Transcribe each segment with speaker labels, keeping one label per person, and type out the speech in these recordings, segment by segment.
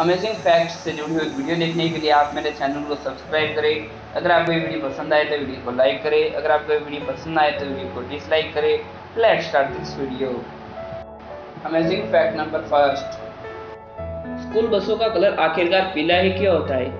Speaker 1: Amazing fact से जुड़ी हुई वीडियो देखने के लिए आप मेरे चैनल को सब्सक्राइब करें। अगर आपको ये वीडियो पसंद आए तो वीडियो को लाइक करें। अगर आपको ये वीडियो पसंद आए तो वीडियो को डिसलाइक करें। Let start this video amazing fact number first school बसों का कलर आखिरकार पीला ही क्यों होता है?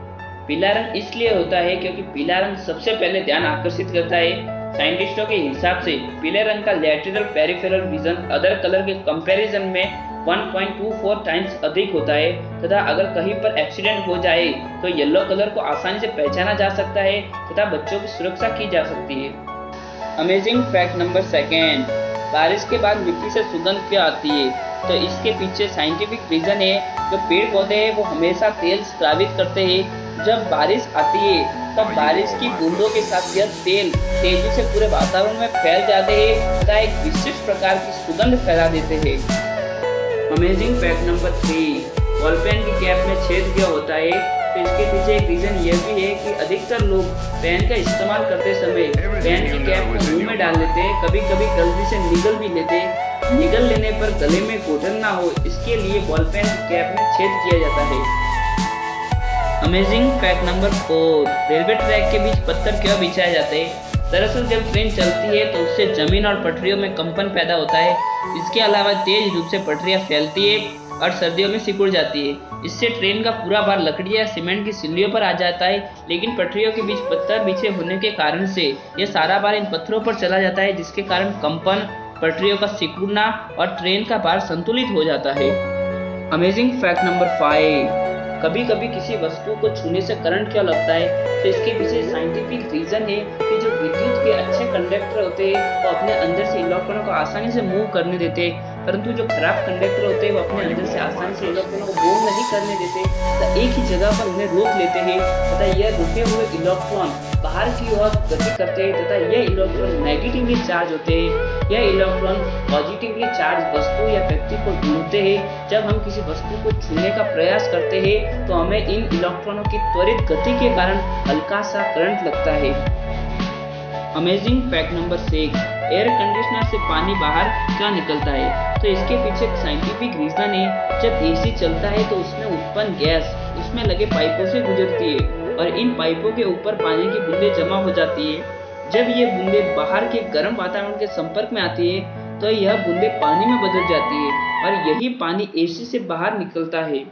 Speaker 1: पीला रंग इसलिए होता है क्योंकि पीला रंग सबसे पहले ध्यान आकर्षित करता है। साइंटिस्टों के हिसाब से पीले रंग का lateral peripheral vision other colour के कंपैरिजन में 1.24 टाइम्स अधिक होता है, तथा अगर कहीं पर एक्सीडेंट हो जाए तो येलो कलर को आसानी से पहचाना जा सकता है, तथा बच्चों की सुरक्षा की जा सकती है। अमेजिंग फैक्ट नंबर सेकेंड बारिश के बाद मिट्टी से सुगंध क्यों आती है? तो इसके पीछे साइंटिफिक रीजन है, जो पेड़ पौधे हैं, वो हमेशा तेल स्रावित करते हैं। जब बारिश आती है, तब बारिश की बूंदों के साथ यह तेल तेज़ी से पूरे वातावरण में फैल जाते हैं, तथा एक विशिष्ट प्रकार की सुगंध फैला देते हैं। Amazing fact number three ball pen की कैप में छेद क्यों होता है? तो इसके पीछे एक रीजन ये भी है कि अधिकतर लोग पेन का इस्तेमाल करते समय पेन की कैप को मुँह में डाल लेते हैं कभी कभी गलती से निगल भी लेते हैं। निगल लेने पर गले में घोटन ना हो, इसके लिए बॉल पेन की कैप में छेद किया जाता है। Amazing fact number four railway track के बीच पत्थर क्यों बिछाए जाते हैं? दरअसल जब ट्रेन चलती है तो उससे ज़मीन और पटरियों में कंपन पैदा होता है। इसके अलावा तेज रूप से पटरियाँ फैलती है और सर्दियों में सिकुड़ जाती है। इससे ट्रेन का पूरा भार लकड़ी या सीमेंट की सिल्लियों पर आ जाता है, लेकिन पटरियों के बीच पत्थर बिछे होने के कारण से यह सारा भार इन पत्थरों पर चला जाता है, जिसके कारण कंपन, पटरियों का सिकुड़ना और ट्रेन का भार संतुलित हो जाता है। अमेजिंग फैक्ट नंबर फाइव कभी कभी किसी वस्तु को छूने से करंट क्यों लगता है? तो इसके पीछे साइंटिफिक रीजन है कि जो विद्युत के अच्छे कंडक्टर होते हैं, वो तो अपने अंदर से इलेक्ट्रॉनों को आसानी से मूव करने देते हैं। परंतु जो खराब कंडक्टर होते हैं, वो अपने अंदर से आसानी से इलेक्ट्रॉनों को मूव नहीं करने देते तो एक ही जगह पर उन्हें रोक लेते हैं, तथा यह रुके हुए इलेक्ट्रॉन बाहर की ओर गति करते हैं, तथा यह इलेक्ट्रॉन नेगेटिवली चार्ज होते हैं। यह इलेक्ट्रॉन पॉजिटिवली चार्ज वस्तु या व्यक्ति को ढूंढते हैं। जब हम किसी वस्तु को छूने का प्रयास करते हैं तो हमें इन इलेक्ट्रॉनों की त्वरित गति के कारण हल्का सा करंट लगता है। Amazing fact number six air conditioner से पानी बाहर क्या निकलता है। तो इसके पीछे साइंटिफिक रीजन है। जब एसी चलता है तो उसमें उत्पन्न गैस, उसमें लगे पाइपों से गुजरती है और इन पाइपों के ऊपर पानी की बूंदें जमा हो जाती है। जब ये बूंदे बाहर के गर्म वातावरण के संपर्क में आती है तो यह बूंदे पानी में बदल जाती है और यही पानी एसी से बाहर निकलता है।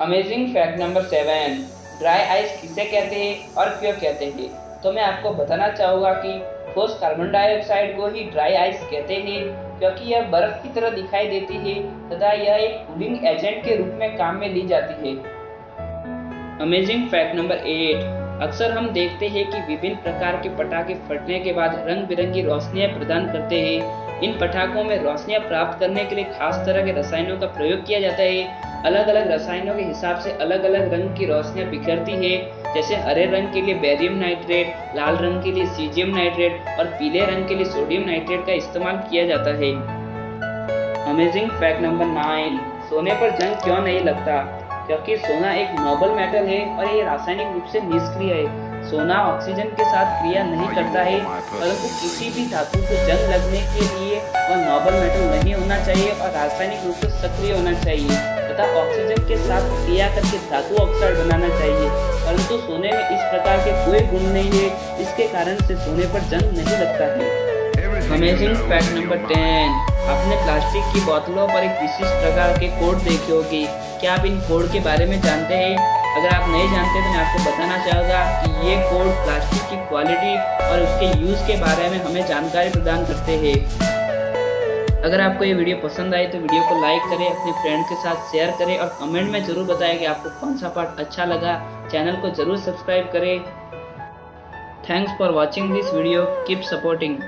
Speaker 1: Amazing fact number seven dry ice किसे कहते हैं और क्यों कहते हैं? तो मैं आपको बताना चाहूँगा कि ठोस कार्बन डाइऑक्साइड को ही ड्राई आइस कहते हैं, क्योंकि यह बर्फ़ की तरह दिखाई देती है, तथा यह एक कूलिंग एजेंट के रूप में काम में ली जाती है। अमेजिंग फैक्ट नंबर एट अक्सर हम देखते हैं कि विभिन्न प्रकार के पटाखे फटने के बाद रंग बिरंगी रोशनियाँ प्रदान करते हैं। इन पटाखों में रोशनियाँ प्राप्त करने के लिए खास तरह के रसायनों का प्रयोग किया जाता है। अलग अलग रसायनों के हिसाब से अलग अलग रंग की रोशनियाँ बिखरती है, जैसे हरे रंग के लिए बेरियम नाइट्रेट, लाल रंग के लिए सीजियम नाइट्रेट और पीले रंग के लिए सोडियम नाइट्रेट का इस्तेमाल किया जाता है। अमेजिंग फैक्ट नंबर नाइन सोने पर जंग क्यों नहीं लगता? क्योंकि सोना एक नोबल मेटल है और ये रासायनिक रूप से निष्क्रिय है। सोना ऑक्सीजन के साथ क्रिया नहीं करता है, परंतु किसी भी धातु को जंग लगने के लिए वह नोबल मेटल नहीं होना चाहिए और रासायनिक रूप से सक्रिय होना चाहिए। तथा ऑक्सीजन के साथ क्रिया करके धातु ऑक्साइड बनाना चाहिए। परंतु सोने में इस प्रकार के कोई गुण नहीं है, इसके कारण से सोने पर जंग नहीं लगता है। अमेजिंग फैक्ट नंबर टेन आपने प्लास्टिक की बोतलों पर एक विशिष्ट प्रकार के कोड देखे होगी। क्या आप इन कोड के बारे में जानते हैं? अगर आप नहीं जानते तो मैं आपको बताना चाहूँगा कि ये कोड प्लास्टिक की क्वालिटी और उसके यूज़ के बारे में हमें जानकारी प्रदान करते हैं। अगर आपको ये वीडियो पसंद आए तो वीडियो को लाइक करें, अपने फ्रेंड के साथ शेयर करें और कमेंट में ज़रूर बताएँ कि आपको कौन सा पार्ट अच्छा लगा। चैनल को ज़रूर सब्सक्राइब करें। Thanks for watching this video keep supporting